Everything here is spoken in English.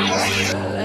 Relentless